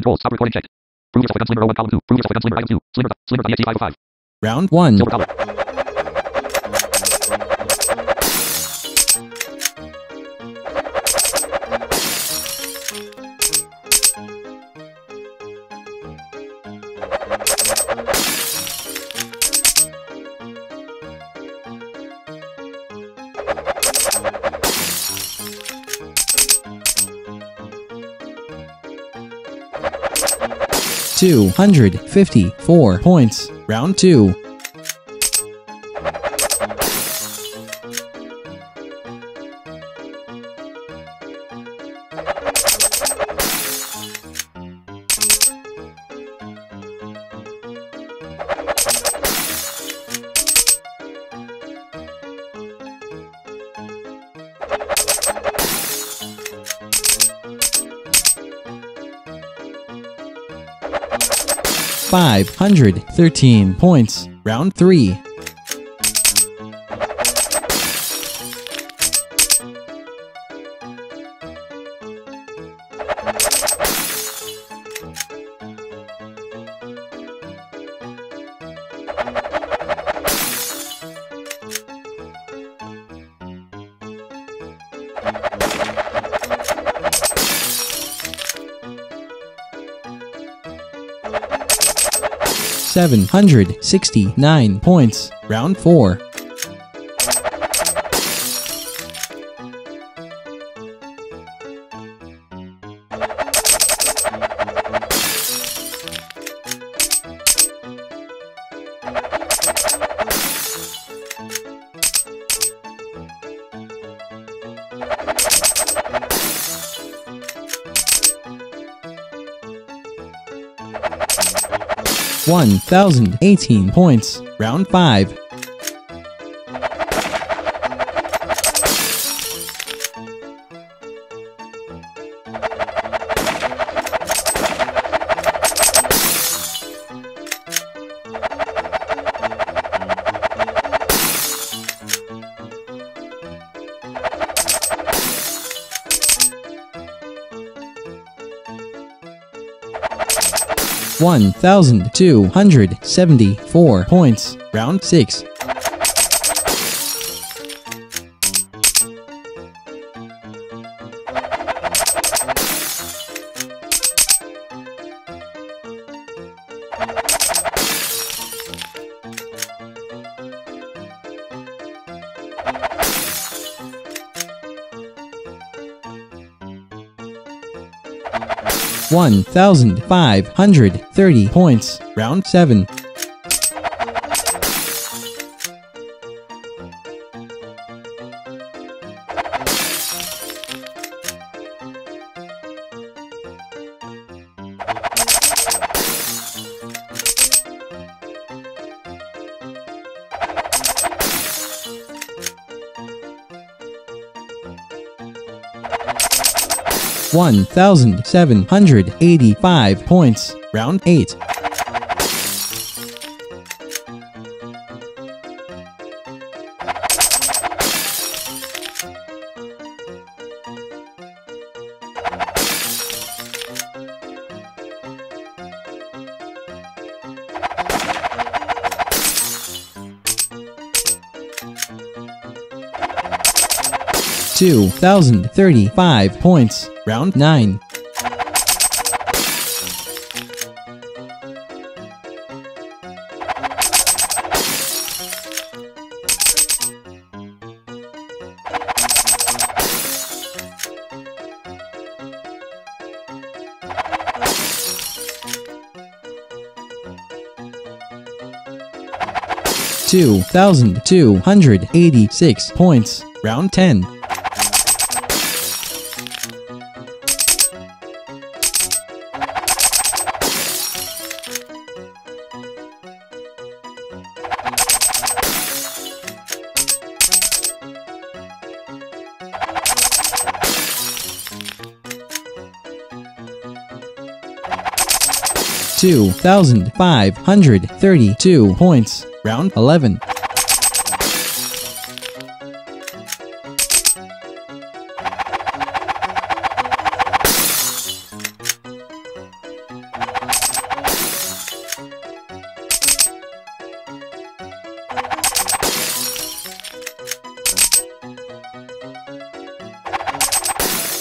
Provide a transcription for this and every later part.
Control. Stop recording checked. Prove yourself a gunslinger 01 column 2. Prove yourself a gunslinger item 2. Slinger. Slinger.exe 505. Round 1. Silver color. Two hundred fifty-four points. Round 2. Five hundred thirteen points. Round 3. Seven hundred sixty-nine points. Round 4. One thousand eighteen points. Round 5. One thousand two hundred seventy-four points. Round 6. One thousand five hundred thirty points. Round 7. One thousand seven hundred eighty-five points. Round 8. Two thousand thirty-five points. Round 9. Two thousand two hundred eighty six points. Round ten. 2,532 points. Round 11.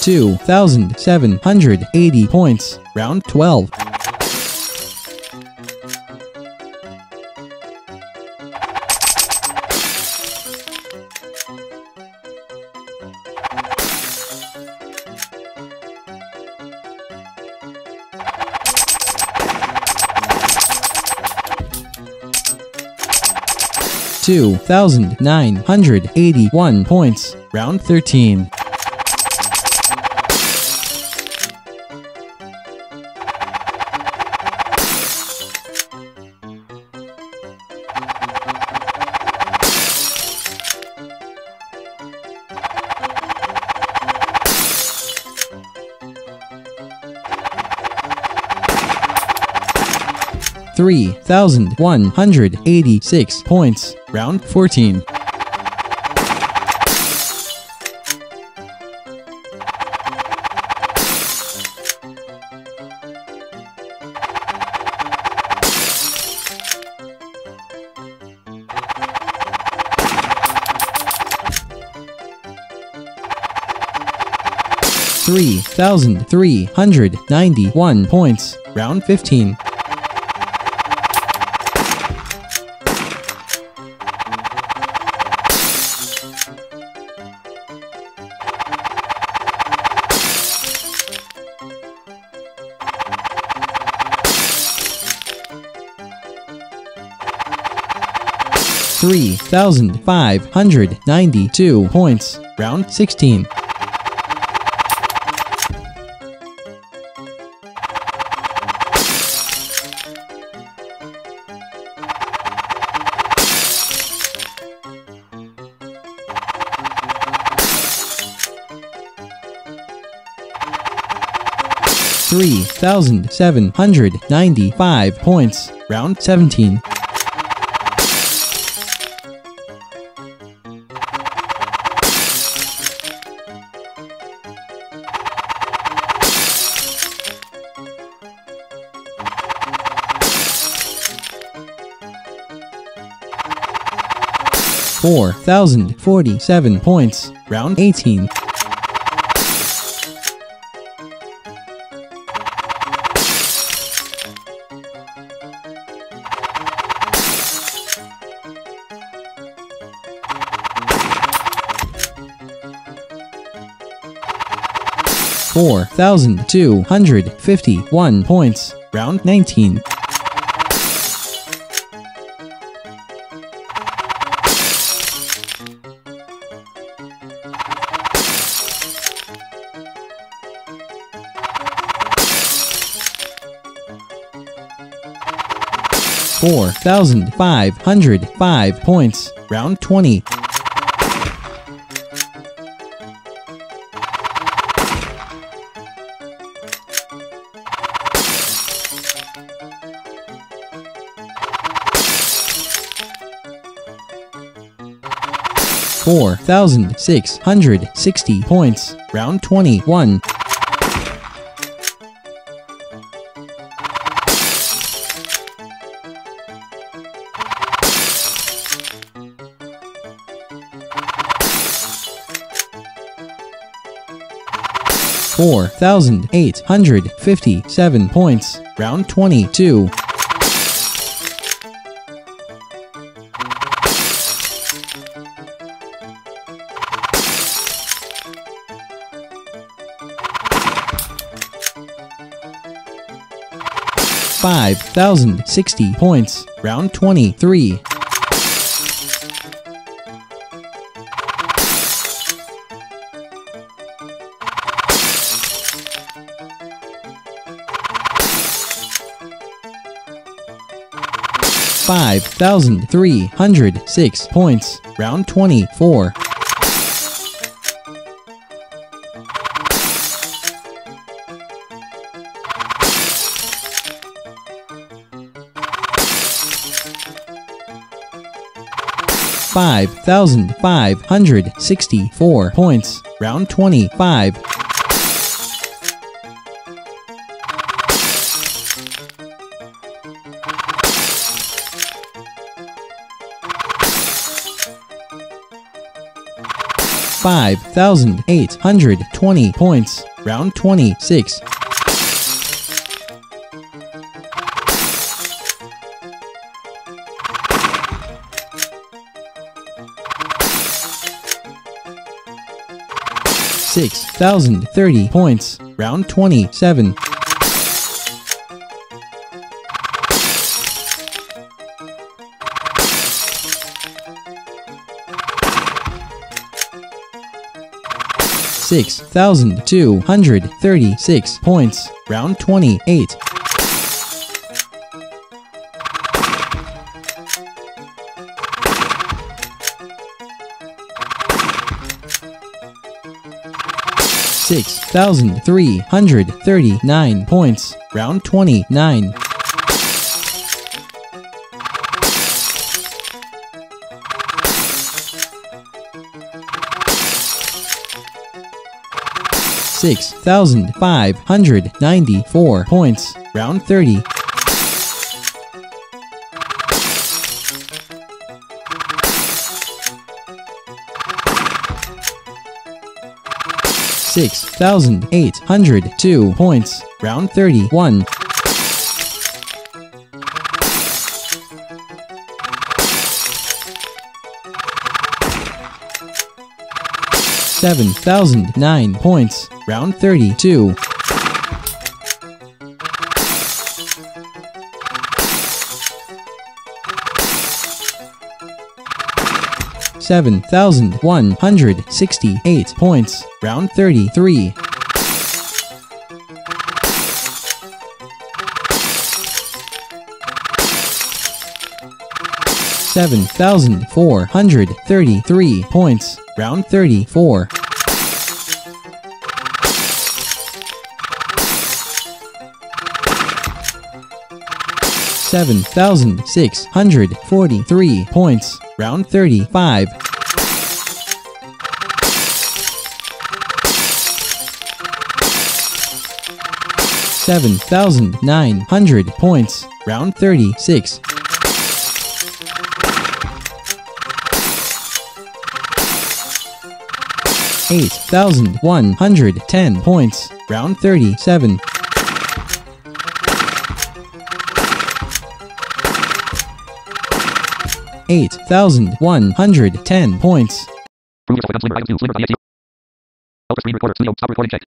Two thousand seven hundred eighty points. Round twelve. 2,981 points. Round 13. Eighty-six points. Round fourteen. Three thousand three hundred ninety-one points. Round fifteen. Three thousand five hundred ninety-two points. Round sixteen. Three thousand seven hundred ninety-five points. Round seventeen. Four thousand forty-seven points. Round eighteen. Four thousand two hundred fifty-one points. Round nineteen. 4,505 points. Round 20. Four thousand six hundred sixty points. Round twenty one. 4,857 points. Round 22. Five thousand sixty points. Round twenty-three. Five thousand three hundred six points. Round twenty-four. Five thousand five hundred sixty-four points. Round twenty-five. 5,820 points. Round 26. Six thousand thirty points. Round twenty seven. 6,236 points. Round 28. Six thousand three hundred thirty nine points. Round twenty nine. 6,594 points. Round 30. Six thousand eight hundred two points. Round thirty one. 7,009 points. Round 32. Seven thousand one hundred sixty-eight points. Round thirty-three. 7,433 points. Round thirty-four. Seven thousand six hundred forty-three points. Round thirty-five. Seven thousand nine hundred points. Round thirty-six. Eight thousand one hundred ten points. Round thirty-seven. Eight thousand one hundred ten points. Prove yourself again. Slinger items 2. Slinger.exe. Ultra recorder. Recording.